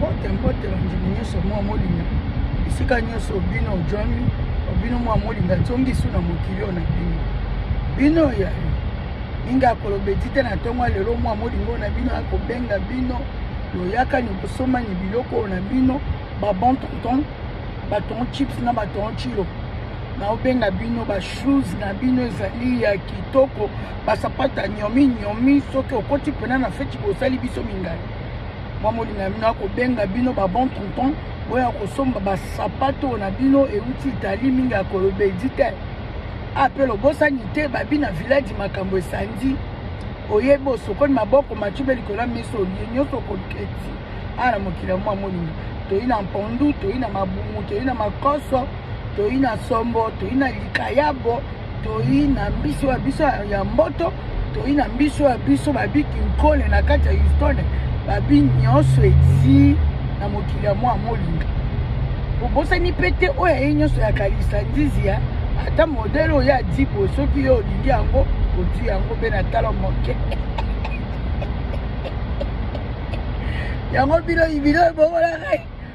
mbote mbote bandimi nyonso mwa molinga esika nyonso bino ojwami bino mwa molinga zongisu na mokili oyo na bino bino ya mingi akoloba eti te na ntongo ya lelo mwa molinga oyo na bino akobenga bino loyakani bosomani biloko oyo na bino babon tonton baton chips na baton chilo naobenga bino bashoes na bino ezali ya kitoko basapata nyomi nyomi soki okoti mpena na feti bosali biso mingai mwa molinga ya bino akobenga bino babon tonton boya kosomba basapato na bino euti itali mingi ya koloba edi te ape lobosani te babi na village makambo esandi oyebi osokoli maboko macibe likolo ya miso olie nyonso okoluketi awa na mokili ya mwa molinga toyi na mpondu toyi na mabumu toyi na makoso toyi na sombo toyi na likayabo toyi na mbiso ya biso ya mboto toyi na mbiso ya biso babi kinkole na kati ya houston babi nyonso eti na mokili ya mwa molinga obosani mpe te oyo aye nyonso ya kalisa ndizi ya ata modele oyo ya dibo soki yo olingi yango ozwi yango mpe na talo moke yango bino bino ebongolaka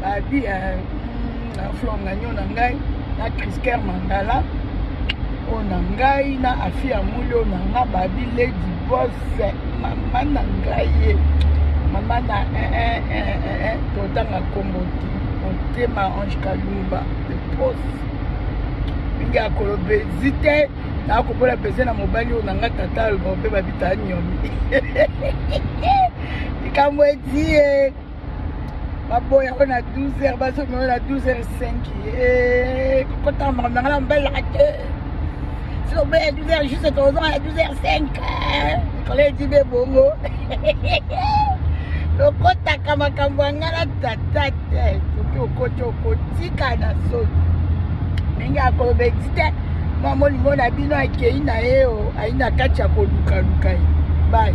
babi eh, na flonganyo na ngai na crisker mandala oyo na ngai na afi ya muli oyo na nga babi lady bos mama na ngai ye mama na eh, eh, totanga nkombo te motema ange kalumba de pos ndenge ya kolobezi te nakobola peze na mobali oyo na nga tata aloba mpe babita nyomi likambo etie baboya oyo na 12 heures bazomi oyo na 12 heures 5 kokota makambo na ngai na mobelaka te sobe ya 12 heures juste tozonga ya 12 heures 5 likolo edibe bongo lokotaka makambo ya ngai na tata te soki okoti okotika na soni ndenge ya koloba edi te mwa molingo na bino akei na ye o ayi na kati ya kolukaluka ye bai